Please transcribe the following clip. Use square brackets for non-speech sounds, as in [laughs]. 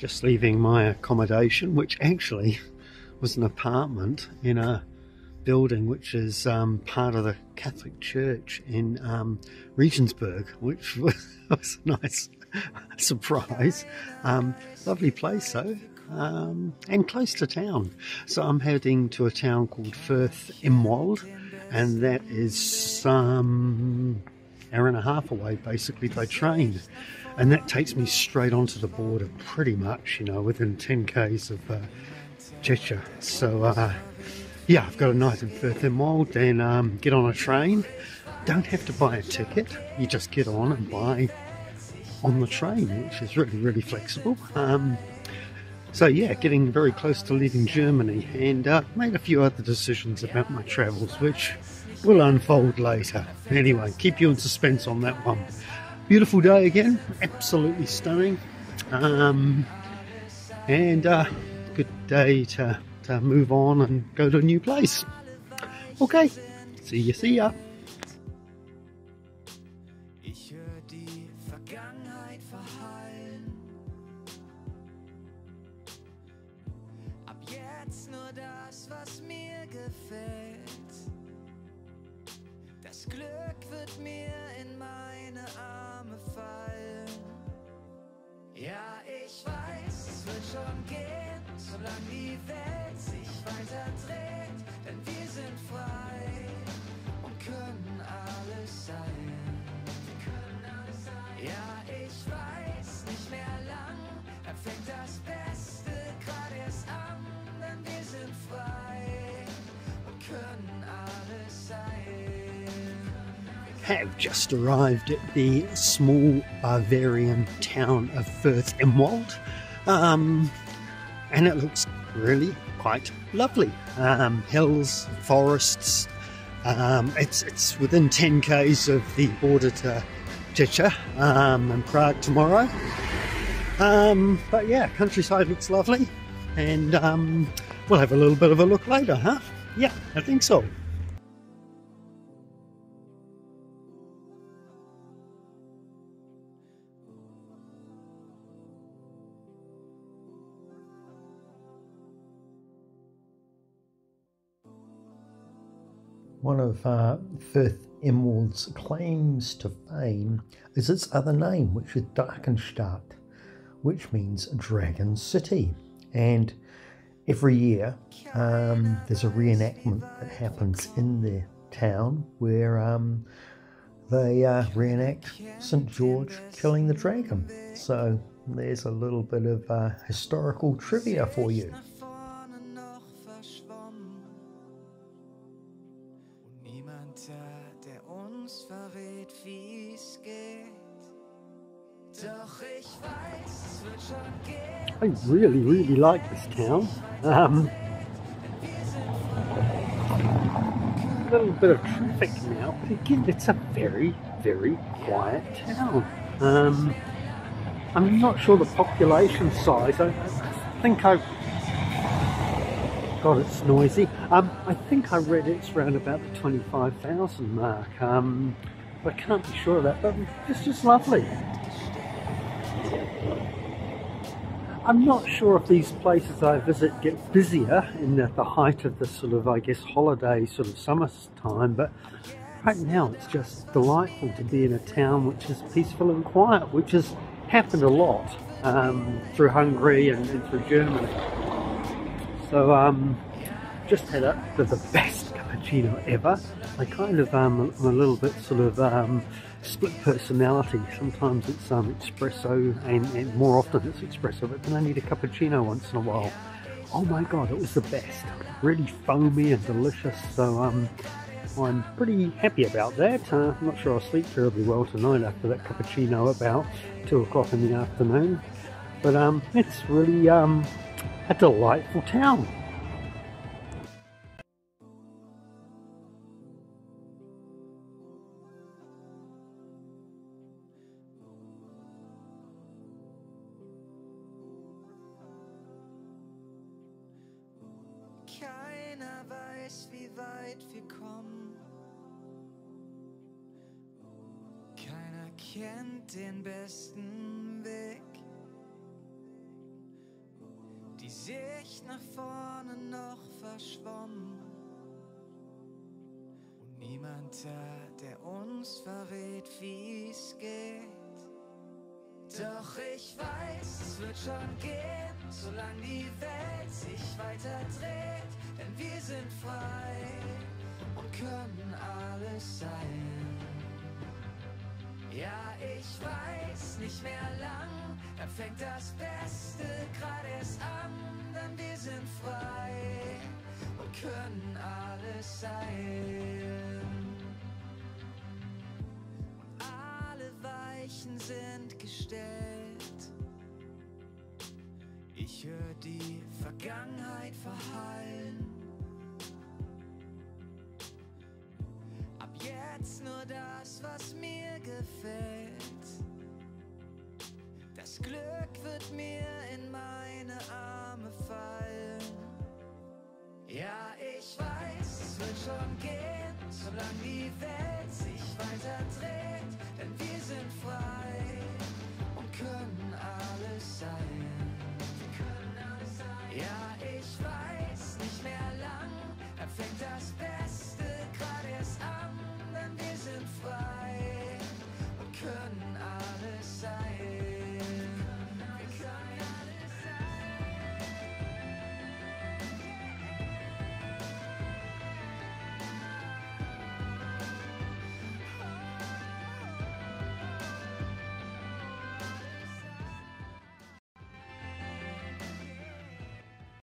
just leaving my accommodation, which actually was an apartment in a building which is um, part of the Catholic Church in um, Regensburg, which [laughs] was, a nice [laughs] surprise. Um, lovely place though, um, and close to town. So I'm heading to a town called Firth Imwald, and that is some hour and a half away basically by train. And that takes me straight onto the border pretty much, you know, within 10 k's of uh, Czechia. So, uh, yeah, I've got a night in Furth Im Wald and um, get on a train. Don't have to buy a ticket, you just get on and buy on the train, which is really, really flexible. Um, so yeah, getting very close to leaving Germany and uh, made a few other decisions about my travels, which will unfold later. Anyway, keep you in suspense on that one. Beautiful day again, absolutely stunning. Um, and uh, good day to, to move on and go to a new place. Okay, see you, see ya. Herz nur das, was mir gefällt. Das Glück wird mir in meine Arme fallen. Ja, ich weiß, es wird schon gehen, solange die Welt sich weiter dreht. Denn wir sind frei und können alles sein. Wir können alles sein. Ja, ich weiß, nicht mehr lang, dann fängt das Bett have just arrived at the small Bavarian town of Furth Im Wald, um, and it looks really quite lovely. Um, hills, forests. Um, it's it's within 10 k's of the border to Czechia um, and Prague tomorrow. Um, but yeah, countryside looks lovely, and um, we'll have a little bit of a look later, huh? Yeah, I think so. One of uh, Firth Imwald's claims to fame is its other name, which is Drachenstadt, which means Dragon City. And every year um, there's a reenactment that happens in the town where um, they uh, reenact St. George killing the dragon. So there's a little bit of uh, historical trivia for you. I really, really like this town. Um, a little bit of traffic now, but again, it's a very, very quiet town. Um, I'm not sure the population size. I, I think I. God, it's noisy. Um, I think I read it's around about the 25,000 mark. Um, I can't be sure of that, but it's just lovely. I'm not sure if these places I visit get busier in the, the height of the sort of, I guess, holiday sort of summer time, but right now it's just delightful to be in a town which is peaceful and quiet, which has happened a lot um, through Hungary and, and, through Germany. So um, just had a, the, best cappuccino ever. I kind of um, I'm a little bit sort of um, split personality. Sometimes it's um, espresso and, and, more often it's espresso, but then I need a cappuccino once in a while. Oh my god, it was the best. Really foamy and delicious, so um, I'm pretty happy about that. Uh, I'm not sure I'll sleep terribly well tonight after that cappuccino about 2 o'clock in the afternoon. But um, it's really um, a delightful town. Kennt den besten Weg. die Sicht nach vorne noch verschwommen. Und niemand da, der uns verrät, wie's geht. Doch ich weiß, es wird schon gehen, solange die Welt sich weiter dreht. Denn wir sind frei und können alles sein. Ja, ich weiß nicht mehr lang, dann fängt das Beste gerade erst an, denn wir sind frei und können alles sein. Und alle Weichen sind gestellt. Ich höre die Vergangenheit verhallen. Ab jetzt nur das, was mir gefällt. Das Glück wird mir in meine Arme fallen. Ja, ich weiß, es wird schon gehen, solange die Welt sich weiter.